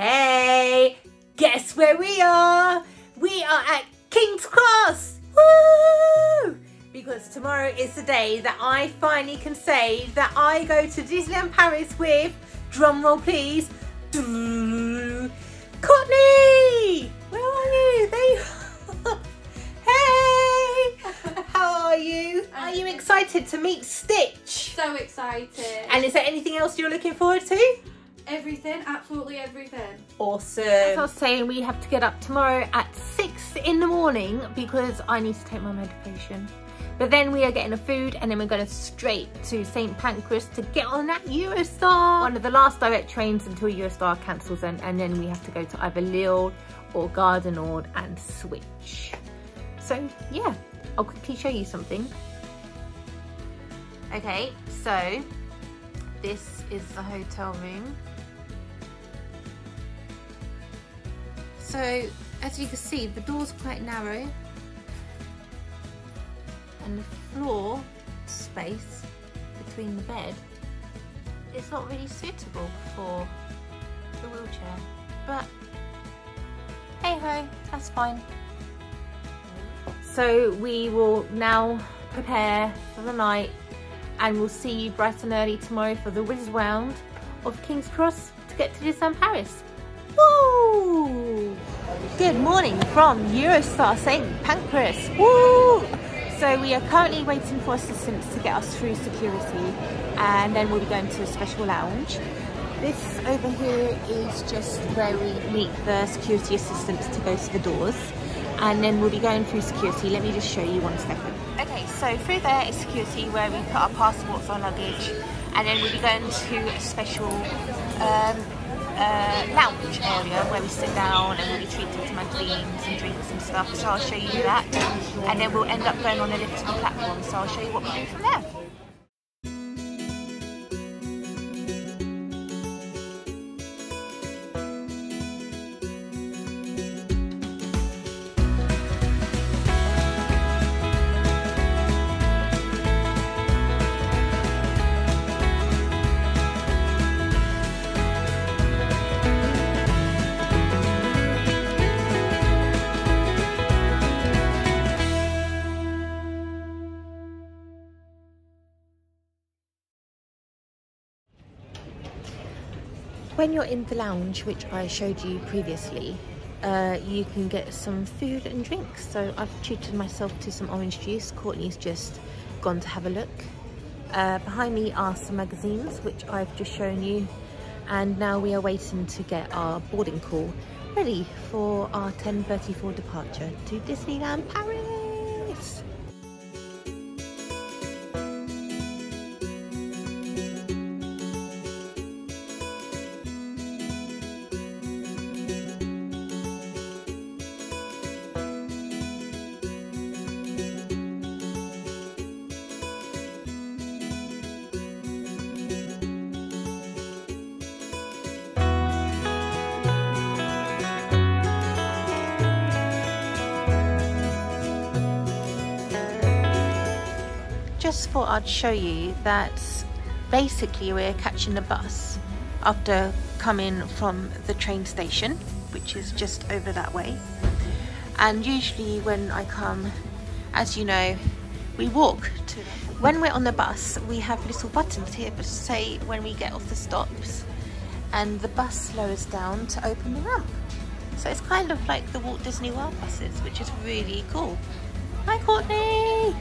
Hey, guess where we are? We are at King's Cross. Woo! Because tomorrow is the day that I finally can say that I go to Disneyland Paris with, drum roll please, Courtney! Where are you? There you Hey! How are you? Are you excited to meet Stitch? So excited. And is there anything else you're looking forward to? Everything, absolutely everything. Awesome. As I was saying, we have to get up tomorrow at 6 in the morning because I need to take my medication. But then we are getting a food and then we're going straight to St Pancras to get on that Eurostar. One of the last direct trains until Eurostar cancels and, and then we have to go to either Lille or Gare du Nord and switch. So yeah, I'll quickly show you something. Okay, so this is the hotel room. So as you can see, the door's quite narrow and the floor space between the bed is not really suitable for the wheelchair. But hey ho, that's fine. So we will now prepare for the night and we'll see you bright and early tomorrow for the Wizard Round of King's Cross to get to Disneyland Paris. Good morning from Eurostar St Pancras. Woo! So we are currently waiting for assistance to get us through security and then we'll be going to a special lounge. This over here is just where we meet the security assistants to go to the doors and then we'll be going through security. Let me just show you one second. Okay, so through there is security where we put our passports, our luggage and then we'll be going to a special um, uh, lounge area where we sit down and we'll be treated to magazines and drinks and stuff. So I'll show you that. And then we'll end up going on a lift to the platform. So I'll show you what we do from there. When you're in the lounge, which I showed you previously, uh, you can get some food and drinks. So I've treated myself to some orange juice. Courtney's just gone to have a look. Uh, behind me are some magazines, which I've just shown you. And now we are waiting to get our boarding call ready for our 10.34 departure to Disneyland Paris. Just thought I'd show you that basically we're catching the bus after coming from the train station which is just over that way. And usually when I come as you know we walk to when we're on the bus we have little buttons here to say when we get off the stops and the bus slows down to open the ramp. So it's kind of like the Walt Disney World buses which is really cool. Hi Courtney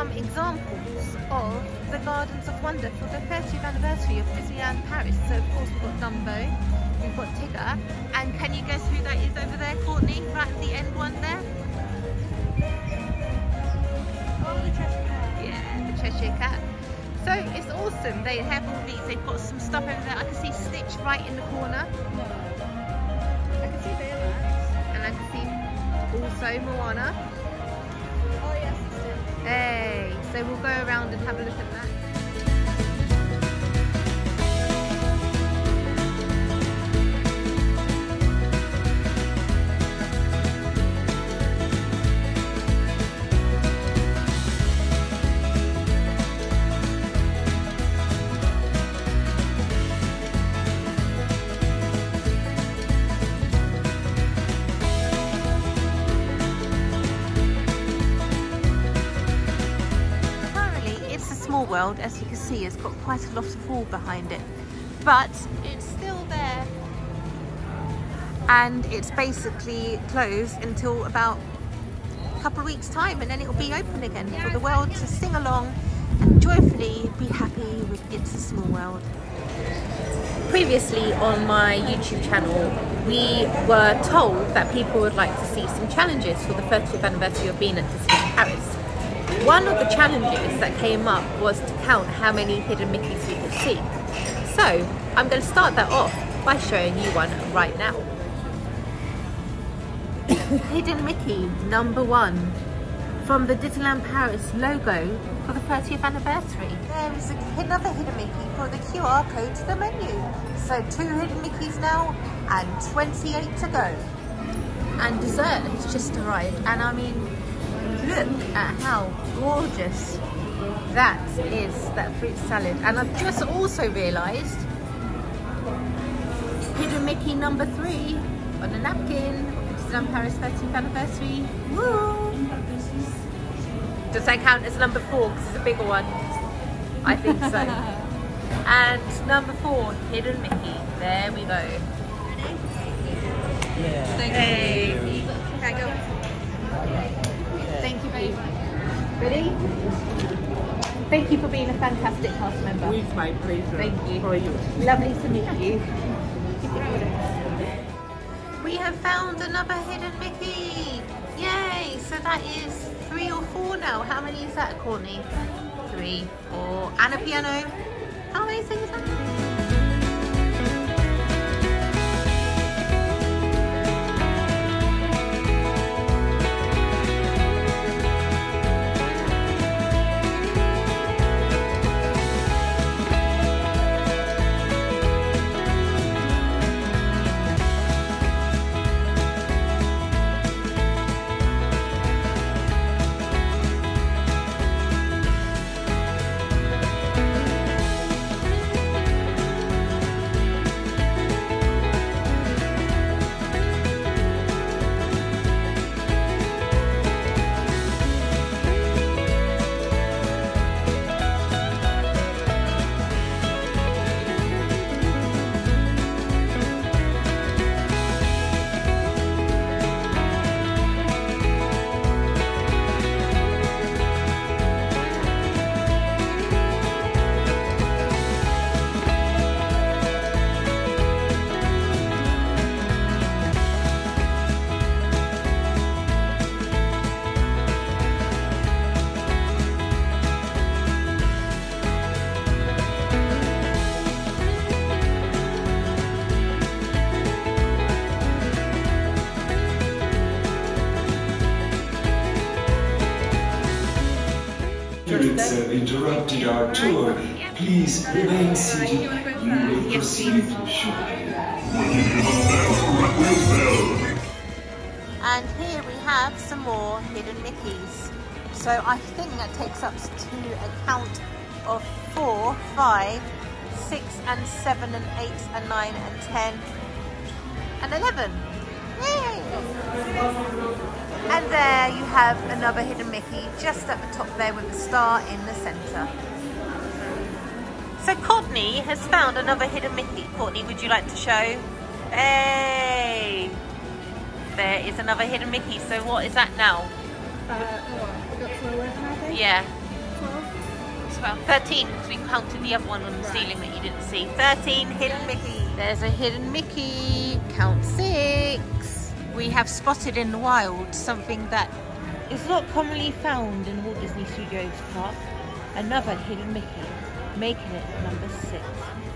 some examples of the Gardens of Wonder for the 30th anniversary of Disneyland Paris. So of course we've got Dumbo, we've got Tigger, and can you guess who that is over there, Courtney? Right at the end one there? Oh, the Cheshire Cat. Yeah, the Cheshire Cat. So it's awesome. They have all these. They've got some stuff over there. I can see Stitch right in the corner, No. I can see Baymax. and I can see also Moana. So we'll go around and have a look at that. World, as you can see, it's got quite a lot of wall behind it, but it's still there. And it's basically closed until about a couple of weeks' time, and then it'll be open again for the world to sing along and joyfully be happy with It's a Small World. Previously on my YouTube channel, we were told that people would like to see some challenges for the 30th anniversary of being at Disneyland Paris. One of the challenges that came up was to count how many hidden Mickeys we could see. So I'm going to start that off by showing you one right now. hidden Mickey number one from the Disneyland Paris logo for the 30th anniversary. There is another hidden Mickey for the QR code to the menu. So two hidden Mickeys now and 28 to go. And dessert has just arrived and I mean look at how gorgeous that is, that fruit salad. And I've just also realised Hidden Mickey number three on a napkin of the Disneyland Paris 30th anniversary. Woo! Does that count as number four because it's a bigger one? I think so. and number four, Hidden Mickey. There we go. Yeah. Thank Hey. you. Can I go? Thank you very much. Ready? Thank you for being a fantastic cast member. It's my pleasure. Thank you. For you. Lovely to meet you. We have found another hidden Mickey. Yay! So that is three or four now. How many is that, Courtney? Three, four, and a piano. How amazing is that? Have interrupted our tour. Please remain seated. You will proceed shortly. And here we have some more hidden Mickeys. So I think that takes us to a count of four, five, six, and seven, and eight, and nine, and ten, and eleven. Yay! And there you have another hidden Mickey just at the top there with the star in the centre. So Courtney has found another hidden Mickey. Courtney, would you like to show? Hey! There is another hidden Mickey. So what is that now? Uh, oh, we got to a word now, I think? Yeah. well. 13, because we counted the other one on the ceiling that you didn't see. 13 hidden Mickey. There's a hidden Mickey. Count six. We have spotted in the wild something that is not commonly found in Walt Disney Studios Park. Another hidden Mickey, making it number six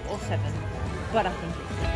or seven. But I think it's six.